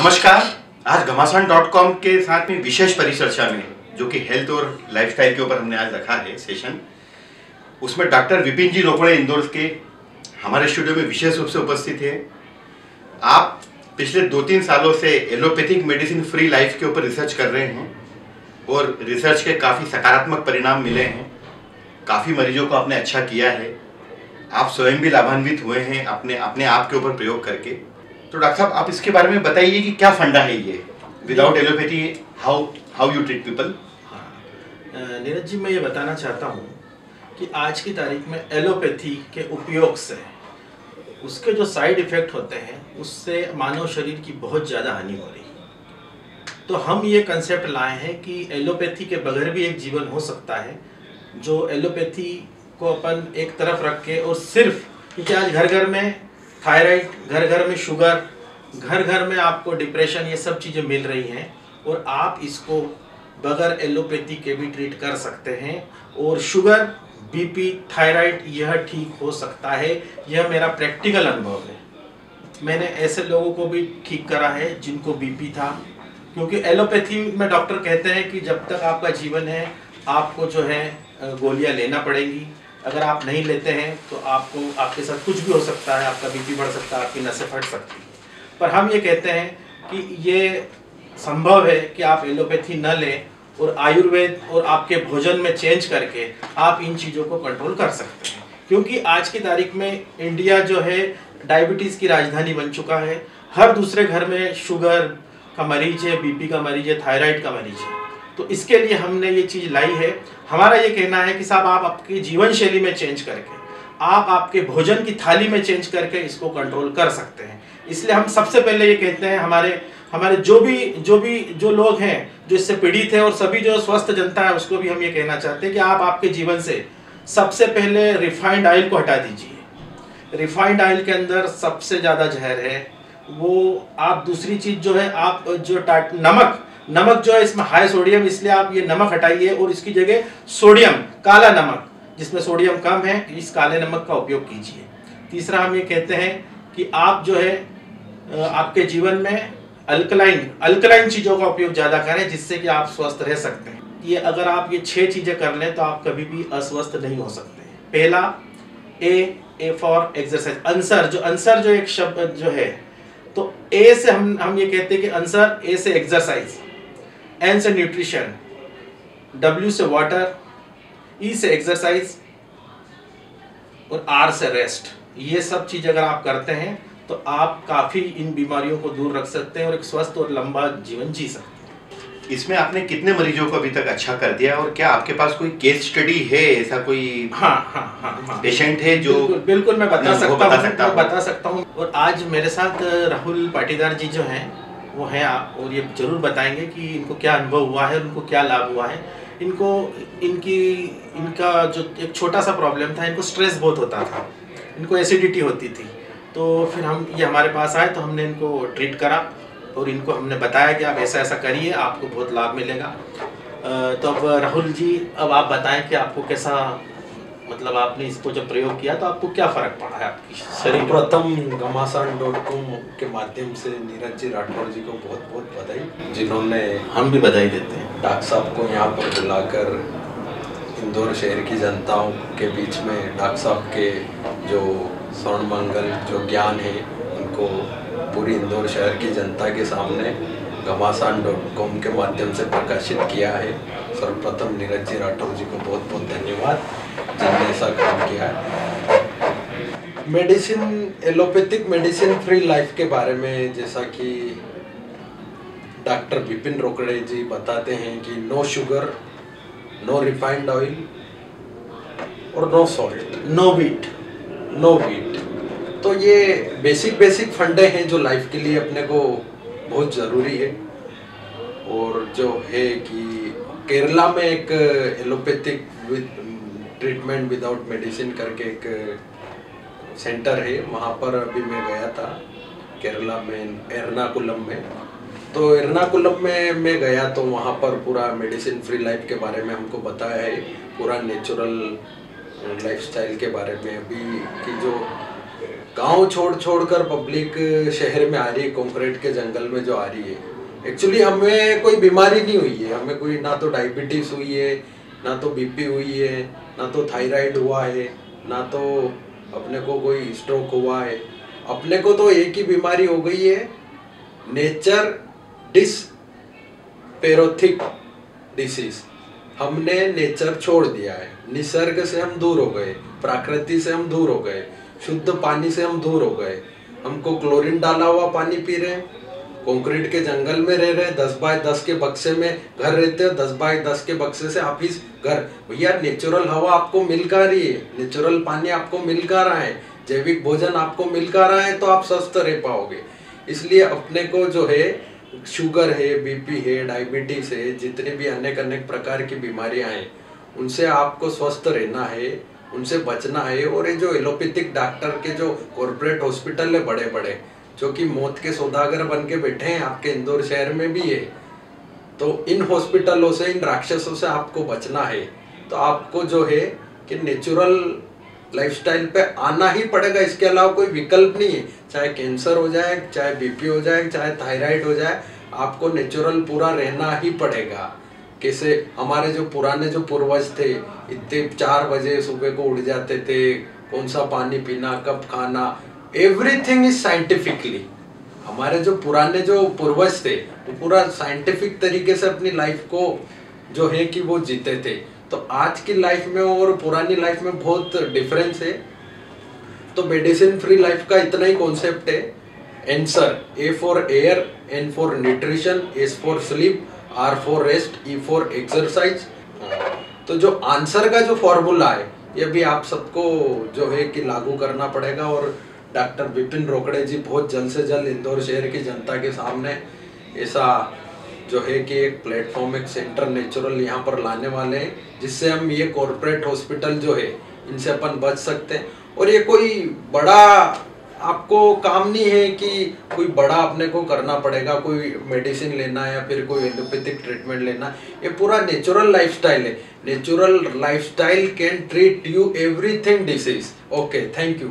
नमस्कार। आज घमासान डॉट कॉम के साथ में विशेष परिचर्चा में, जो कि हेल्थ और लाइफस्टाइल के ऊपर हमने आज रखा है सेशन, उसमें डॉक्टर विपिन जी रोकड़े इंदौर के हमारे स्टूडियो में विशेष रूप से उपस्थित है। आप पिछले दो तीन सालों से एलोपैथिक मेडिसिन फ्री लाइफ के ऊपर रिसर्च कर रहे हैं और रिसर्च के काफ़ी सकारात्मक परिणाम मिले हैं। काफ़ी मरीजों को आपने अच्छा किया है। आप स्वयं भी लाभान्वित हुए हैं अपने अपने आप के ऊपर प्रयोग करके। तो डॉक्टर साहब आप इसके बारे में बताइए कि क्या फंडा है ये without allopathy how how you treat people हाँ। नीरज जी मैं ये बताना चाहता हूँ कि आज की तारीख में एलोपैथी के उपयोग से उसके जो साइड इफ़ेक्ट होते हैं उससे मानव शरीर की बहुत ज़्यादा हानि हो रही है। तो हम ये कंसेप्ट लाए हैं कि एलोपैथी के बगैर भी एक जीवन हो सकता है जो एलोपैथी को अपन एक तरफ़ रख के और सिर्फ़ क्योंकि आज घर घर में थायराइड घर घर में शुगर घर घर में आपको डिप्रेशन ये सब चीज़ें मिल रही हैं और आप इसको बगैर एलोपैथी के भी ट्रीट कर सकते हैं और शुगर बीपी थायराइड, यह ठीक हो सकता है। यह मेरा प्रैक्टिकल अनुभव है। मैंने ऐसे लोगों को भी ठीक करा है जिनको बीपी था, क्योंकि एलोपैथी में डॉक्टर कहते हैं कि जब तक आपका जीवन है, आपको जो है गोलियाँ लेना पड़ेंगी। अगर आप नहीं लेते हैं तो आपको, आपके साथ कुछ भी हो सकता है, आपका बीपी बढ़ सकता है, आपकी नसें फट सकती हैं। पर हम ये कहते हैं कि ये संभव है कि आप एलोपैथी न लें और आयुर्वेद और आपके भोजन में चेंज करके आप इन चीज़ों को कंट्रोल कर सकते हैं। क्योंकि आज की तारीख में इंडिया जो है डायबिटीज़ की राजधानी बन चुका है। हर दूसरे घर में शुगर का मरीज़ है, बीपी का मरीज़ है थायराइड का मरीज़ है। तो इसके लिए हमने ये चीज़ लाई है। हमारा ये कहना है कि साहब, आप आपकी जीवन शैली में चेंज करके, आप आपके भोजन की थाली में चेंज करके इसको कंट्रोल कर सकते हैं। इसलिए हम सबसे पहले ये कहते हैं, हमारे हमारे जो भी जो भी, जो लोग हैं, जो इससे पीड़ित हैं और सभी जो स्वस्थ जनता है, उसको भी हम ये कहना चाहते हैं कि आप आपके जीवन से सबसे पहले रिफाइंड ऑयल को हटा दीजिए। रिफाइंड ऑयल के अंदर सबसे ज़्यादा जहर है, वो आप दूसरी चीज़ जो है, आप जो टा- नमक नमक जो है इसमें हाई सोडियम इसलिए आप ये नमक हटाइए और इसकी जगह सोडियम काला नमक, जिसमें सोडियम कम है, इस काले नमक का उपयोग कीजिए। तीसरा हम ये कहते हैं कि आप जो है आपके जीवन में अल्कलाइन अल्कलाइन चीज़ों का उपयोग ज़्यादा करें, जिससे कि आप स्वस्थ रह सकते हैं। ये अगर आप ये छह चीज़ें कर लें तो आप कभी भी अस्वस्थ नहीं हो सकते। पहला A A for exercise answer जो आंसर जो एक शब्द जो है तो ए से हम हम ये कहते हैं कि आंसर ए से एक्सरसाइज एन से न्यूट्रिशन डब्ल्यू से वाटर ई से एक्सरसाइज और आर से रेस्ट ये सब चीज़ अगर आप करते हैं तो आप काफ़ी इन बीमारियों को दूर रख सकते हैं और एक स्वस्थ और लंबा जीवन जी सकते हैं। इसमें आपने कितने मरीजों को अभी तक अच्छा कर दिया और क्या आपके पास कोई केस स्टडी है? ऐसा कोई हाँ हाँ हाँ हाँ। पेशेंट है जो बिल्कुल बिल्कुल मैं बता सकता हूँ हूँ। बता सकता हूँ। और आज मेरे साथ राहुल पाटीदार जी जो हैं वो हैं आप, और ये ज़रूर बताएँगे कि इनको क्या अनुभव हुआ है, उनको क्या लाभ हुआ है। इनको, इनकी, इनका जो एक छोटा सा प्रॉब्लम था, इनको स्ट्रेस बहुत होता था। इनको एसिडिटी होती थी। तो फिर हम, ये हमारे पास आए तो हमने इनको ट्रीट करा, और इनको हमने बताया कि आप ऐसा ऐसा करिए, आपको बहुत लाभ मिलेगा। तो अब राहुल जी, अब आप बताएँ कि आपको कैसा मतलब आपने इसको जब प्रयोग किया तो आपको क्या फ़र्क पड़ा है आपकी शरीर में? सर्वप्रथम घमासान डॉट कॉम के माध्यम से नीरज जी राठौर जी को बहुत बहुत बधाई जिन्होंने हम भी बधाई देते हैं। डॉक्टर साहब को यहाँ पर बुलाकर इंदौर शहर की जनताओं के बीच में डॉक्टर साहब के जो स्वर्ण मंगल जो ज्ञान है उनको पूरी इंदौर शहर की जनता के सामने घमासान डॉट कॉम के माध्यम से प्रकाशित किया है। सर्वप्रथम नीरज जी राठौर जी को बहुत बहुत धन्यवाद। जिनने ऐसा काम किया है। Medicine, allopathic medicine free life के बारे में जैसा कि डॉक्टर विपिन रोकड़े जी बताते हैं कि no sugar, no refined oil और no salt, no wheat no wheat. तो ये बेसिक बेसिक फंडे हैं जो लाइफ के लिए अपने को बहुत ज़रूरी है। और जो है कि केरला में एक एलोपैथिक ट्रीटमेंट विदाउट मेडिसिन करके एक सेंटर है। वहाँ पर अभी मैं गया था, केरला में, एर्नाकुलम में। तो एर्नाकुलम में मैं गया तो वहाँ पर पूरा मेडिसिन फ्री लाइफ के बारे में हमको बताया है। पूरा नेचुरल लाइफस्टाइल के बारे में। अभी की जो, गाँव छोड़ छोड़ कर पब्लिक शहर में आ रही है कंक्रीट के जंगल में जो आ रही है। एक्चुअली हमें कोई बीमारी नहीं हुई है। हमें कोई ना तो डायबिटीज़ हुई है, ना तो बीपी हुई है। ना तो थायराइड हुआ है, ना तो अपने को कोई स्ट्रोक हुआ है। अपने को तो एक ही बीमारी हो गई है नेचर डिस पेरोथिक डिसीज हमने नेचर छोड़ दिया है। निसर्ग से हम दूर हो गए, प्रकृति से हम दूर हो गए, शुद्ध पानी से हम दूर हो गए। हमको क्लोरीन डाला हुआ पानी पी रहे हैं। कंक्रीट के जंगल में रह रहे, दस बाय दस के बक्से में घर रहते हैं, दस बाय दस के बक्से से ऑफ़िस घर। भैया नेचुरल हवा आपको मिल का रही है? नेचुरल पानी आपको मिल का रहा है? जैविक भोजन आपको मिल का रहा है? तो आप स्वस्थ रह पाओगे। इसलिए अपने को जो है शुगर है बीपी है डायबिटीज़ है, जितने भी अनेक अनेक प्रकार की बीमारियाँ हैं, उनसे आपको स्वस्थ रहना है, उनसे बचना है। और ये जो एलोपैथिक डॉक्टर के जो कॉरपोरेट हॉस्पिटल है बड़े बड़े जो कि मौत के सौदागर बन के बैठे हैं आपके इंदौर शहर में भी है तो इन हॉस्पिटलों से, इन राक्षसों से आपको बचना है। तो आपको जो है कि नेचुरल लाइफस्टाइल पे आना ही पड़ेगा। इसके अलावा कोई विकल्प नहीं है। चाहे कैंसर हो जाए, चाहे बीपी हो जाए, चाहे थायराइड हो जाए, आपको नेचुरल पूरा रहना ही पड़ेगा। कैसे हमारे जो पुराने जो पूर्वज थे, इतने चार बजे सुबह को उठ जाते थे, कौन सा पानी पीना, कब खाना एवरीथिंग इज़ साइंटिफिकली हमारे जो पुराने जो पूर्वज थे, वो पूरा साइंटिफिक तरीके से अपनी लाइफ को जो है कि वो जीते थे। तो आज की लाइफ में और पुरानी लाइफ में बहुत डिफरेंस है। तो मेडिसिन फ्री लाइफ का इतना ही कॉन्सेप्ट है। Answer A for air N for nutrition S for sleep R for rest E for exercise तो जो आंसर का जो फॉर्मूला है, ये भी आप सबको जो है कि लागू करना पड़ेगा और डॉक्टर विपिन रोकड़े जी बहुत जल्द से जल्द इंदौर शहर की जनता के सामने ऐसा जो है कि एक प्लेटफॉर्म, एक सेंटर नेचुरल यहाँ पर लाने वाले हैं, जिससे हम ये कॉरपोरेट हॉस्पिटल जो है, इनसे अपन बच सकते हैं। और ये कोई बड़ा, आपको काम नहीं है कि कोई बड़ा अपने को करना पड़ेगा, कोई मेडिसिन लेना या फिर कोई एलोपैथिक ट्रीटमेंट लेना। ये पूरा नेचुरल लाइफस्टाइल है। Natural lifestyle can treat you everything disease okay thank you